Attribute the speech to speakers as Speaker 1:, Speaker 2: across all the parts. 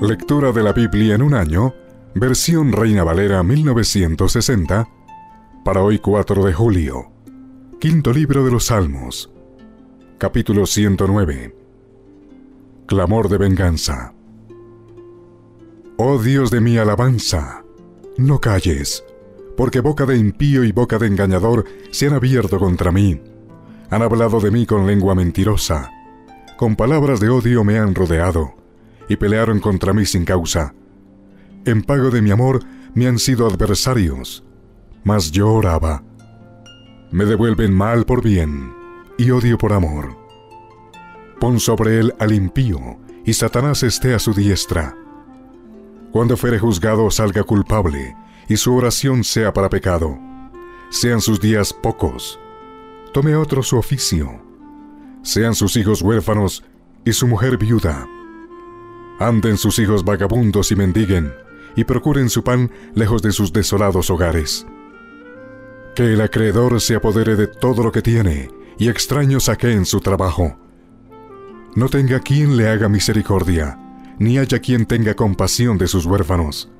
Speaker 1: Lectura de la Biblia en un año, versión Reina Valera 1960, para hoy 4 de julio. Quinto libro de los Salmos, capítulo 109. Clamor de venganza. Oh Dios de mi alabanza, no calles, porque boca de impío y boca de engañador se han abierto contra mí. Han hablado de mí con lengua mentirosa, con palabras de odio me han rodeado y pelearon contra mí sin causa. En pago de mi amor me han sido adversarios, mas yo oraba. Me devuelven mal por bien y odio por amor. Pon sobre él al impío, y Satanás esté a su diestra. Cuando fuere juzgado salga culpable, y su oración sea para pecado. Sean sus días pocos. Tome otro su oficio. Sean sus hijos huérfanos y su mujer viuda anden sus hijos vagabundos y mendiguen, y procuren su pan lejos de sus desolados hogares. Que el acreedor se apodere de todo lo que tiene, y extraño en su trabajo. No tenga quien le haga misericordia, ni haya quien tenga compasión de sus huérfanos.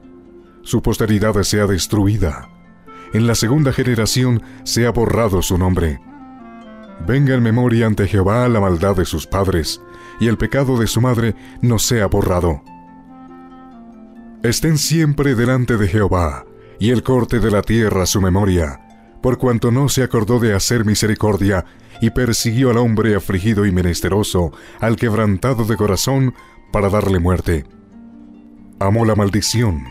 Speaker 1: Su posteridad sea destruida. En la segunda generación sea borrado su nombre. Venga en memoria ante Jehová la maldad de sus padres, y el pecado de su madre no sea borrado. Estén siempre delante de Jehová, y el corte de la tierra su memoria, por cuanto no se acordó de hacer misericordia, y persiguió al hombre afligido y menesteroso, al quebrantado de corazón, para darle muerte. Amó la maldición,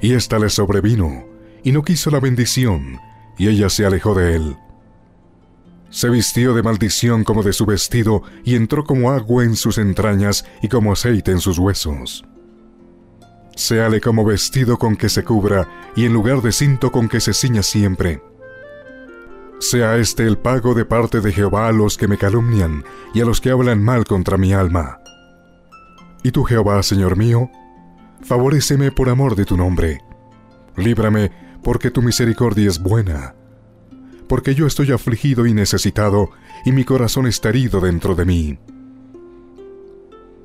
Speaker 1: y ésta le sobrevino, y no quiso la bendición, y ella se alejó de él. Se vistió de maldición como de su vestido y entró como agua en sus entrañas y como aceite en sus huesos. Séale como vestido con que se cubra y en lugar de cinto con que se ciña siempre. Sea este el pago de parte de Jehová a los que me calumnian y a los que hablan mal contra mi alma. Y tú, Jehová, Señor mío, favoréceme por amor de tu nombre. Líbrame, porque tu misericordia es buena porque yo estoy afligido y necesitado, y mi corazón está herido dentro de mí.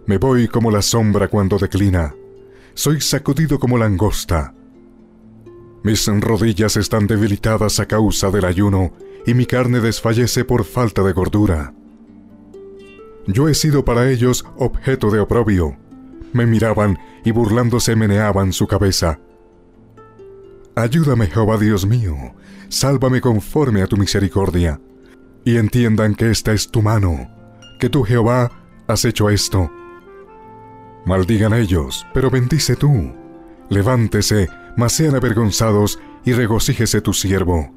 Speaker 1: Me voy como la sombra cuando declina, soy sacudido como langosta. Mis rodillas están debilitadas a causa del ayuno, y mi carne desfallece por falta de gordura. Yo he sido para ellos objeto de oprobio. Me miraban y burlándose meneaban su cabeza. Ayúdame, Jehová Dios mío, sálvame conforme a tu misericordia, y entiendan que esta es tu mano, que tú Jehová has hecho esto. Maldigan ellos, pero bendice tú. Levántese, mas sean avergonzados, y regocíjese tu siervo.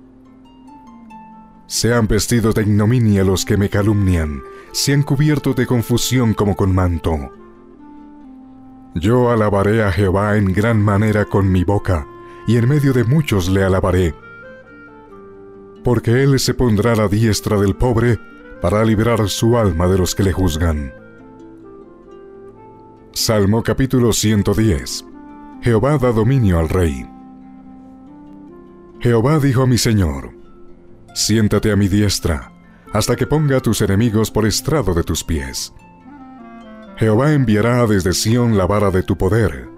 Speaker 1: Sean vestidos de ignominia los que me calumnian, sean cubiertos de confusión como con manto. Yo alabaré a Jehová en gran manera con mi boca, y en medio de muchos le alabaré porque Él se pondrá a la diestra del pobre para librar su alma de los que le juzgan. Salmo capítulo 110 Jehová da dominio al rey. Jehová dijo a mi Señor, Siéntate a mi diestra, hasta que ponga a tus enemigos por estrado de tus pies. Jehová enviará desde Sión la vara de tu poder,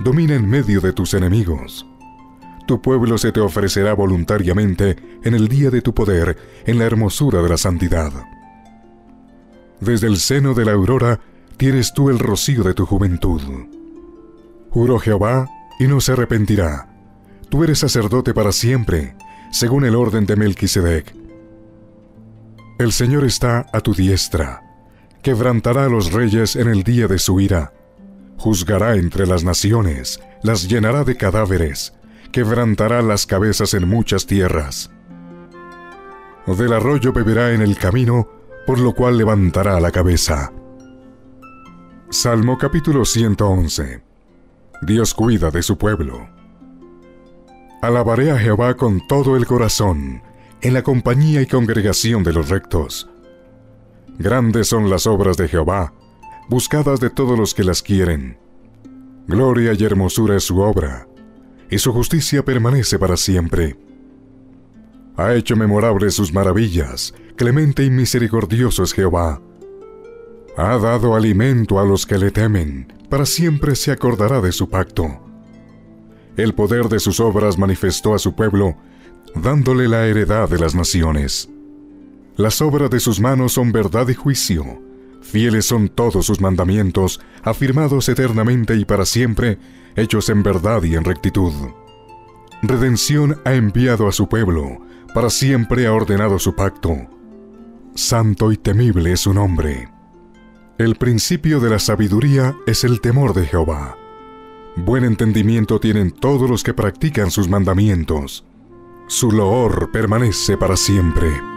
Speaker 1: domina en medio de tus enemigos tu pueblo se te ofrecerá voluntariamente en el día de tu poder, en la hermosura de la santidad. Desde el seno de la aurora tienes tú el rocío de tu juventud. Juró Jehová y no se arrepentirá. Tú eres sacerdote para siempre, según el orden de Melquisedec. El Señor está a tu diestra. Quebrantará a los reyes en el día de su ira. Juzgará entre las naciones, las llenará de cadáveres, quebrantará las cabezas en muchas tierras. Del arroyo beberá en el camino, por lo cual levantará la cabeza. Salmo capítulo 111 Dios cuida de su pueblo. Alabaré a Jehová con todo el corazón, en la compañía y congregación de los rectos. Grandes son las obras de Jehová, buscadas de todos los que las quieren. Gloria y hermosura es su obra y su justicia permanece para siempre. Ha hecho memorables sus maravillas, clemente y misericordioso es Jehová. Ha dado alimento a los que le temen, para siempre se acordará de su pacto. El poder de sus obras manifestó a su pueblo, dándole la heredad de las naciones. Las obras de sus manos son verdad y juicio. Fieles son todos sus mandamientos, afirmados eternamente y para siempre, hechos en verdad y en rectitud. Redención ha enviado a su pueblo, para siempre ha ordenado su pacto. Santo y temible es su nombre. El principio de la sabiduría es el temor de Jehová. Buen entendimiento tienen todos los que practican sus mandamientos. Su loor permanece para siempre.